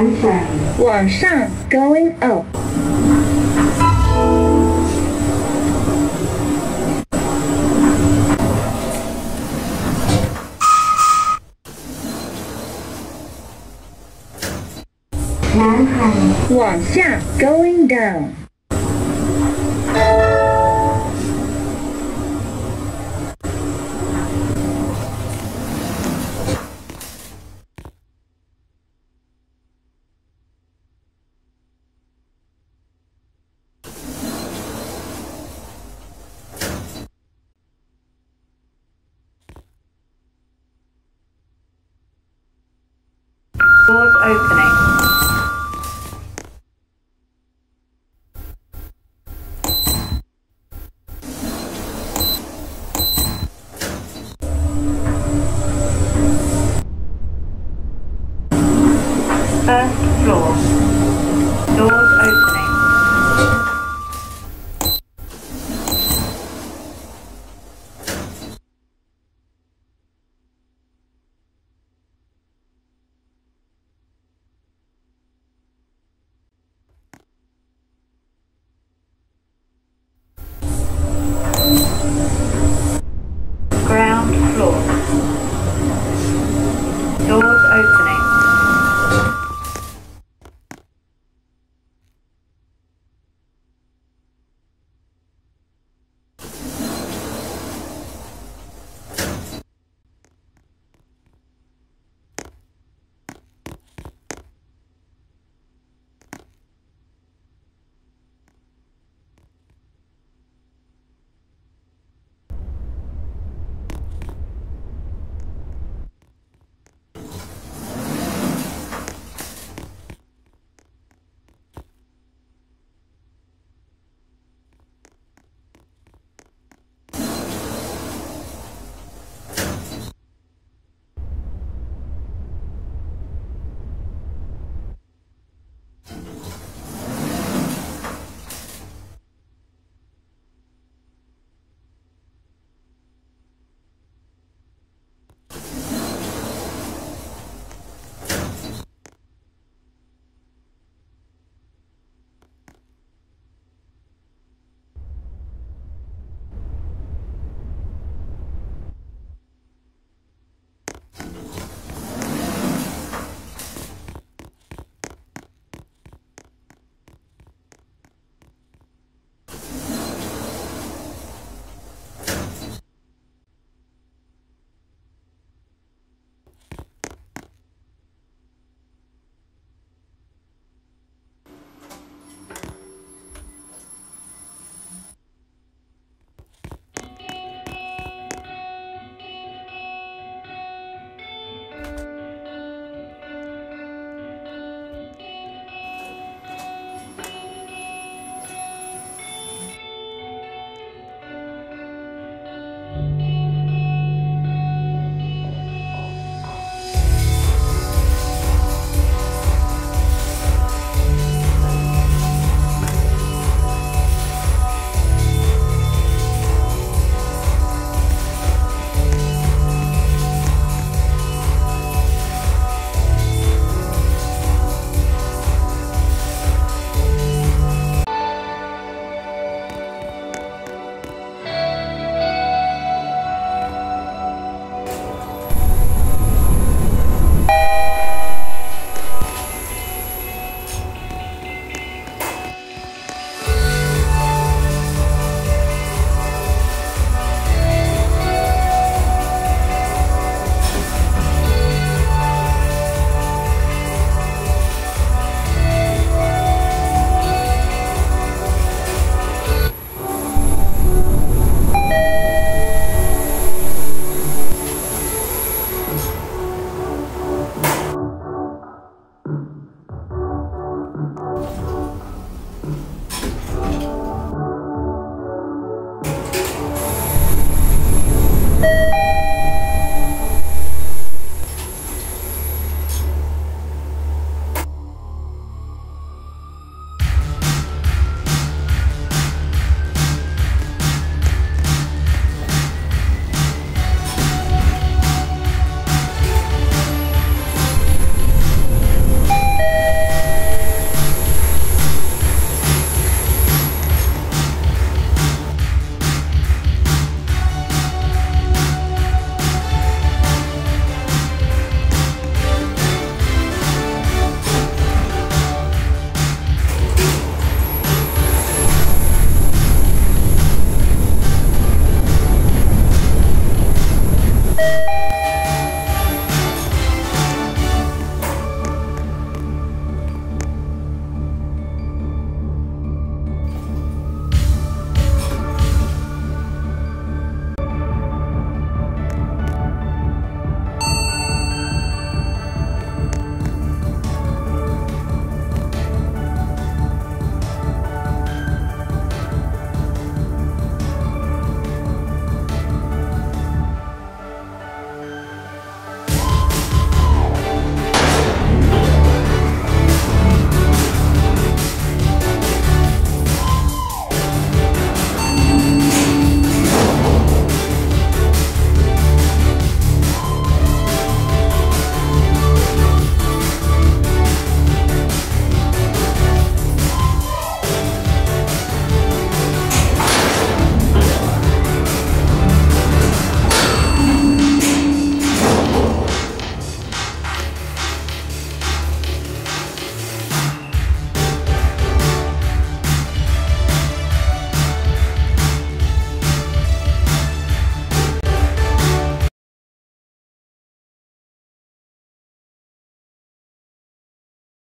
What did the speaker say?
南返往上，going up。南海往下，going down。 doors opening. First floor.